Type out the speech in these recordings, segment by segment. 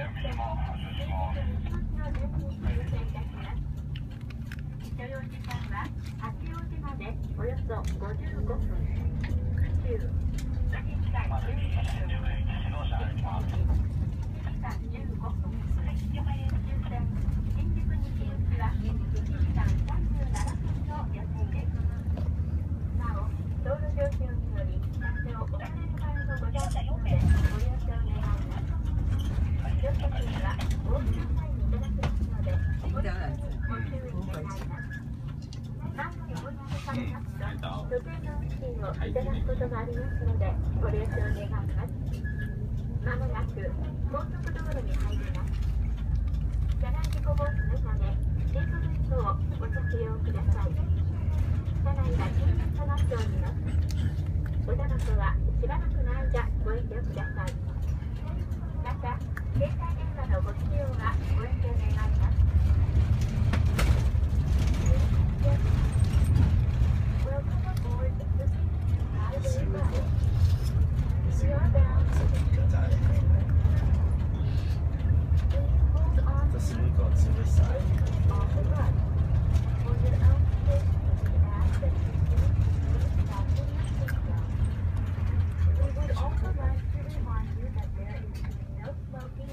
乗用時間は八王子までおよそ55分。いただくことがありますので、ご了承願います。まもなく道路に入ります。車内事故防止のため、シートベルトをご着用ください。車内はなっております。お出物はしばらくの間ご遠慮ください。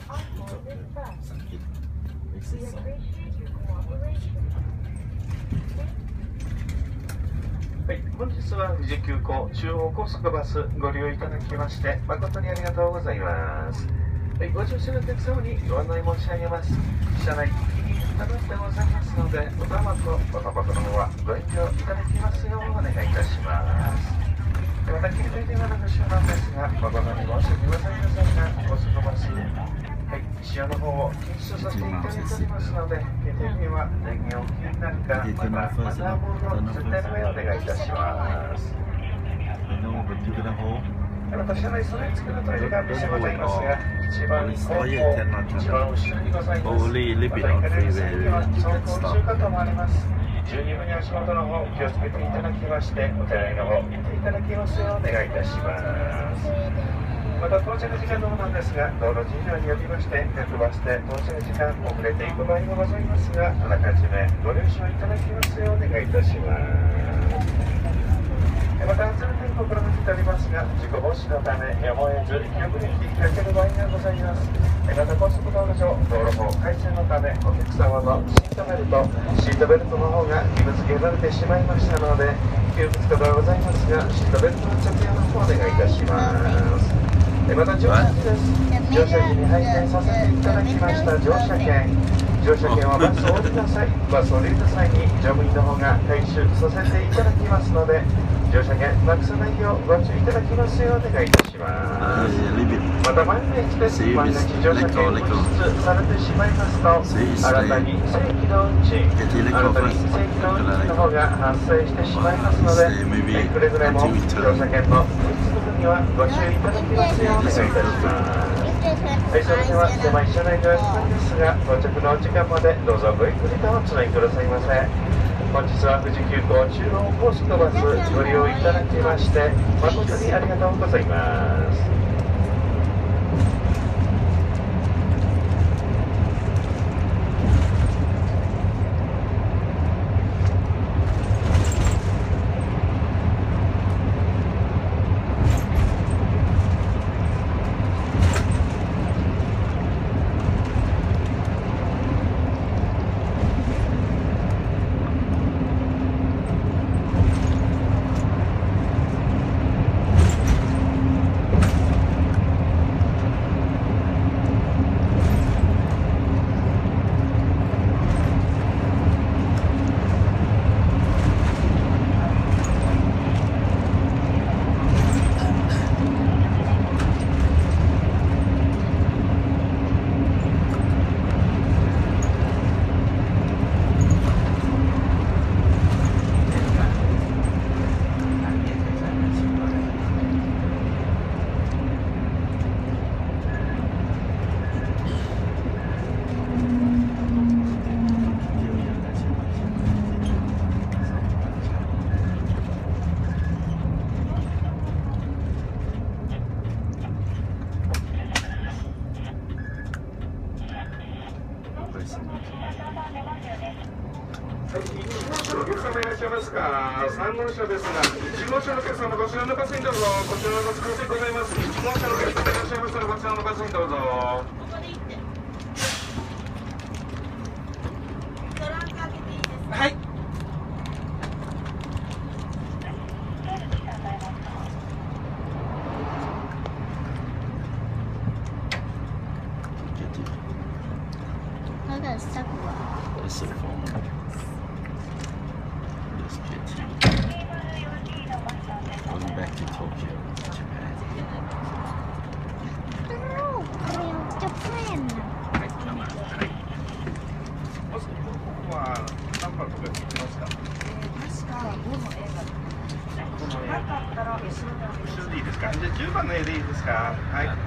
はい、本日は富士急行中央高速バスご利用いただきまして誠にありがとうございます。はい、ご乗車のお客様にご案内申し上げます。車内、キリン楽でございますので、お玉とおたばこの方はご遠慮いただきますようお願いいたします。また、携帯電話のご使用なんですが、誠に申し訳ございませんが、高速バス、はい、使用の方を禁止させていただいておりますので、携帯電話、電源を切りになるか、また、マザーボードの絶対の上お願いいたします。私はそれ作るトイレが店ございますが、一番後方、一番後ろにございます。また行かれる先には走行中かと思われます。十二分に足元の方気をつけていただきまして、お手洗いの方行っていただきますようお願いいたします。また到着時間の方なんですが、道路事情によりまして、各バスで到着時間遅れていく場合もございますが、あらかじめご了承いただきますようお願いいたします。また安全点をからておりますが事故防止のためやむを得ず記憶に引きかける場合がございますまた高速道路上道路法改正のためお客様のシートベルトシートベルトの方が義務付けられてしまいましたので窮屈ではございますがシートベルトの着用の方お願いいたしますまた乗車時です乗車時に配線させていただきました乗車券。乗車券はバスを降りた際バスを降りた際に乗務員の方が回収させていただきますので乗車券なくさないようご注意いただきますようお願いいたします。また万が一です万が一乗車券を失されてしまいますと新たに正規の運賃新たに正規の運賃の方が発生してしまいますのでくれぐれも乗車券の紛失にはご注意いただきますようお願いいたしますはい、それでは狭い車内では時間ですが到着のお時間までどうぞごゆっくりとおつないくださいませ。本日は富士急行中央高速バスご利用いただきまして誠にありがとうございます。か？3号車ですが1号車のお客様こちらのバスにどうぞ？こちらのございます。1号車のお客様いらっしゃいましたらこちらのバスにどうぞ。はい。那个萨古啊，This is the phone. this kid. Going back to Tokyo, Japan. No, Japan. はい。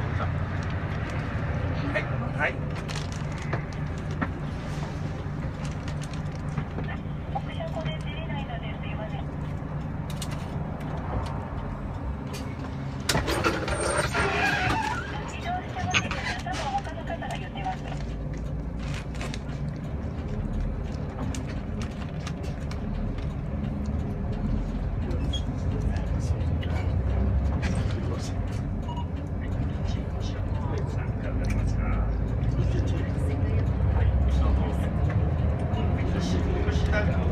Thank you.